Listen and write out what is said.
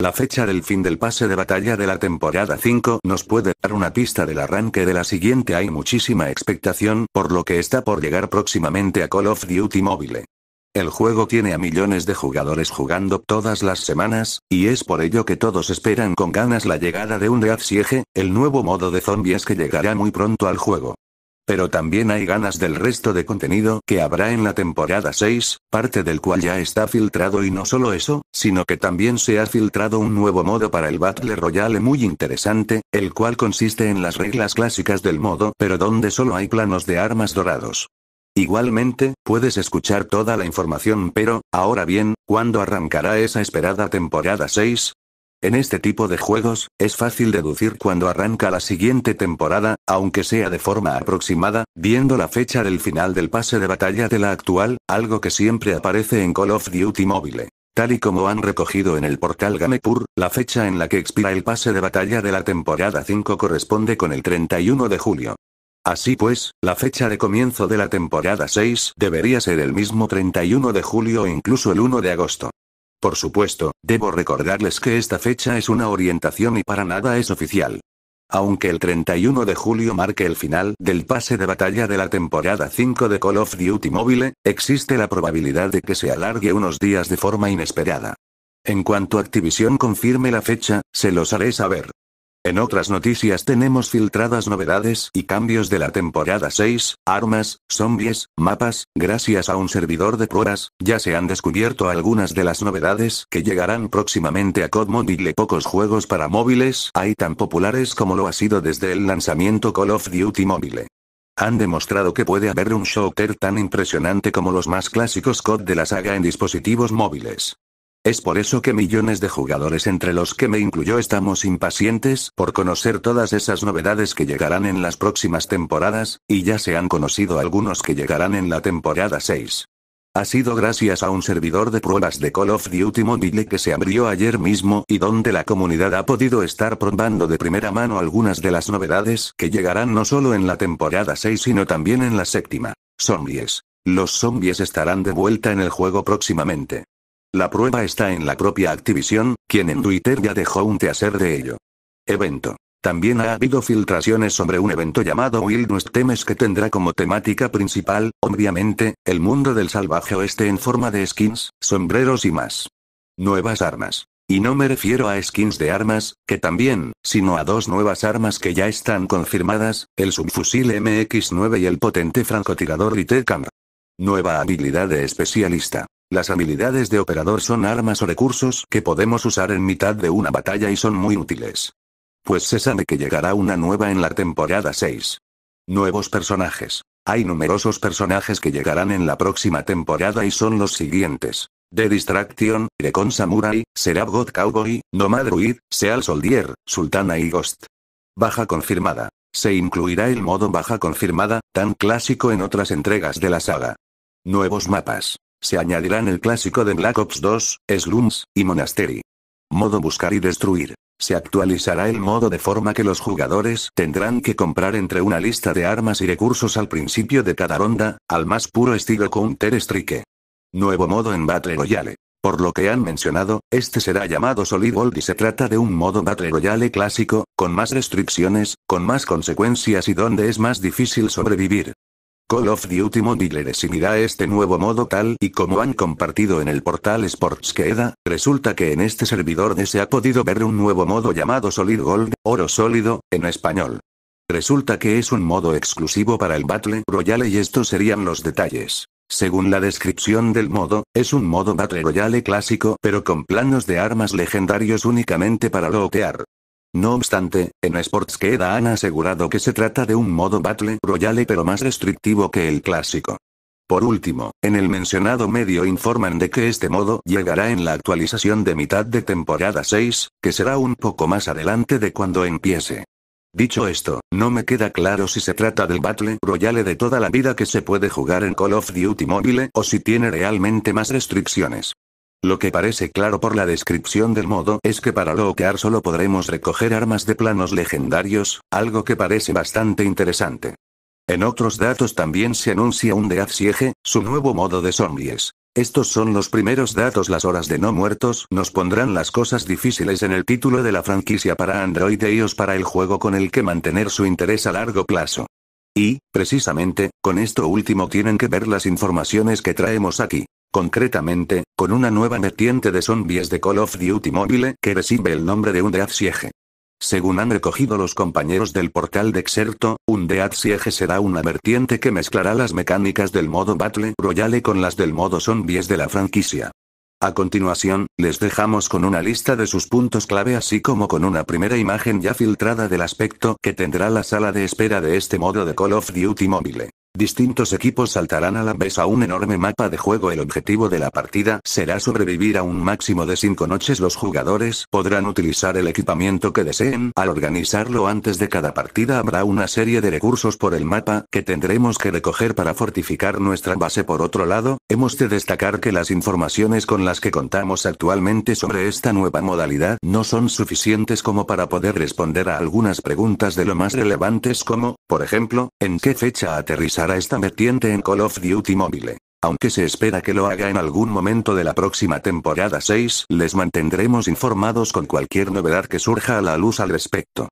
La fecha del fin del pase de batalla de la temporada 5 nos puede dar una pista del arranque de la siguiente. Hay muchísima expectación por lo que está por llegar próximamente a Call of Duty Mobile. El juego tiene a millones de jugadores jugando todas las semanas, y es por ello que todos esperan con ganas la llegada de un Death Siege, el nuevo modo de zombies que llegará muy pronto al juego. Pero también hay ganas del resto de contenido que habrá en la temporada 6, parte del cual ya está filtrado y no solo eso, sino que también se ha filtrado un nuevo modo para el Battle Royale muy interesante, el cual consiste en las reglas clásicas del modo pero donde solo hay planos de armas dorados. Igualmente, puedes escuchar toda la información pero, ahora bien, ¿cuándo arrancará esa esperada temporada 6? En este tipo de juegos, es fácil deducir cuándo arranca la siguiente temporada, aunque sea de forma aproximada, viendo la fecha del final del pase de batalla de la actual, algo que siempre aparece en Call of Duty Mobile. Tal y como han recogido en el portal Gamepur, la fecha en la que expira el pase de batalla de la temporada 5 corresponde con el 31 de julio. Así pues, la fecha de comienzo de la temporada 6 debería ser el mismo 31 de julio o incluso el 1 de agosto. Por supuesto, debo recordarles que esta fecha es una orientación y para nada es oficial. Aunque el 31 de julio marque el final del pase de batalla de la temporada 5 de Call of Duty Mobile, existe la probabilidad de que se alargue unos días de forma inesperada. En cuanto Activision confirme la fecha, se los haré saber. En otras noticias tenemos filtradas novedades y cambios de la temporada 6, armas, zombies, mapas, gracias a un servidor de pruebas, ya se han descubierto algunas de las novedades que llegarán próximamente a COD Mobile. Pocos juegos para móviles hay tan populares como lo ha sido desde el lanzamiento Call of Duty Mobile. Han demostrado que puede haber un shooter tan impresionante como los más clásicos COD de la saga en dispositivos móviles. Es por eso que millones de jugadores entre los que me incluyó estamos impacientes por conocer todas esas novedades que llegarán en las próximas temporadas, y ya se han conocido algunos que llegarán en la temporada 6. Ha sido gracias a un servidor de pruebas de Call of Duty Mobile que se abrió ayer mismo y donde la comunidad ha podido estar probando de primera mano algunas de las novedades que llegarán no solo en la temporada 6 sino también en la séptima. Zombies. Los zombies estarán de vuelta en el juego próximamente. La prueba está en la propia Activision, quien en Twitter ya dejó un teaser de ello. Evento. También ha habido filtraciones sobre un evento llamado Wilderness Temes que tendrá como temática principal, obviamente, el mundo del salvaje oeste en forma de skins, sombreros y más. Nuevas armas. Y no me refiero a skins de armas, que también, sino a dos nuevas armas que ya están confirmadas, el subfusil MX9 y el potente francotirador Ritekam. Nueva habilidad de especialista. Las habilidades de operador son armas o recursos que podemos usar en mitad de una batalla y son muy útiles. Pues se sabe que llegará una nueva en la temporada 6. Nuevos personajes. Hay numerosos personajes que llegarán en la próxima temporada y son los siguientes. The Distraction, Recon Samurai, Seraph God Cowboy, Nomad Druid, Seal Soldier, Sultana y Ghost. Baja confirmada. Se incluirá el modo baja confirmada, tan clásico en otras entregas de la saga. Nuevos mapas. Se añadirán el clásico de Black Ops 2, Slums, y Monastery. Modo buscar y destruir. Se actualizará el modo de forma que los jugadores tendrán que comprar entre una lista de armas y recursos al principio de cada ronda, al más puro estilo Counter-Strike. Nuevo modo en Battle Royale. Por lo que han mencionado, este será llamado Solid Gold y se trata de un modo Battle Royale clásico, con más restricciones, con más consecuencias y donde es más difícil sobrevivir. Call of Duty Mobile recibirá este nuevo modo tal y como han compartido en el portal Sportskeeda, resulta que en este servidor se ha podido ver un nuevo modo llamado Solid Gold, oro sólido, en español. Resulta que es un modo exclusivo para el Battle Royale y estos serían los detalles. Según la descripción del modo, es un modo Battle Royale clásico pero con planos de armas legendarios únicamente para lootear. No obstante, en Sportskeeda han asegurado que se trata de un modo Battle Royale pero más restrictivo que el clásico. Por último, en el mencionado medio informan de que este modo llegará en la actualización de mitad de temporada 6, que será un poco más adelante de cuando empiece. Dicho esto, no me queda claro si se trata del Battle Royale de toda la vida que se puede jugar en Call of Duty Mobile o si tiene realmente más restricciones. Lo que parece claro por la descripción del modo es que para lootear solo podremos recoger armas de planos legendarios, algo que parece bastante interesante. En otros datos también se anuncia un Death Siege, su nuevo modo de zombies. Estos son los primeros datos. Las horas de no muertos nos pondrán las cosas difíciles en el título de la franquicia para Android e iOS para el juego con el que mantener su interés a largo plazo. Y, precisamente, con esto último tienen que ver las informaciones que traemos aquí. Concretamente, con una nueva vertiente de zombies de Call of Duty Mobile que recibe el nombre de Undead Siege. Según han recogido los compañeros del portal de Exerto, un Dead Siege será una vertiente que mezclará las mecánicas del modo Battle Royale con las del modo Zombies de la franquicia. A continuación, les dejamos con una lista de sus puntos clave así como con una primera imagen ya filtrada del aspecto que tendrá la sala de espera de este modo de Call of Duty Mobile. Distintos equipos saltarán a la vez a un enorme mapa de juego. El objetivo de la partida será sobrevivir a un máximo de 5 noches. Los jugadores podrán utilizar el equipamiento que deseen. Al organizarlo antes de cada partida habrá una serie de recursos por el mapa que tendremos que recoger para fortificar nuestra base. Por otro lado, hemos de destacar que las informaciones con las que contamos actualmente sobre esta nueva modalidad no son suficientes como para poder responder a algunas preguntas de lo más relevantes como, por ejemplo, ¿en qué fecha aterrizar a esta vertiente en Call of Duty Mobile. Aunque se espera que lo haga en algún momento de la próxima temporada 6, les mantendremos informados con cualquier novedad que surja a la luz al respecto.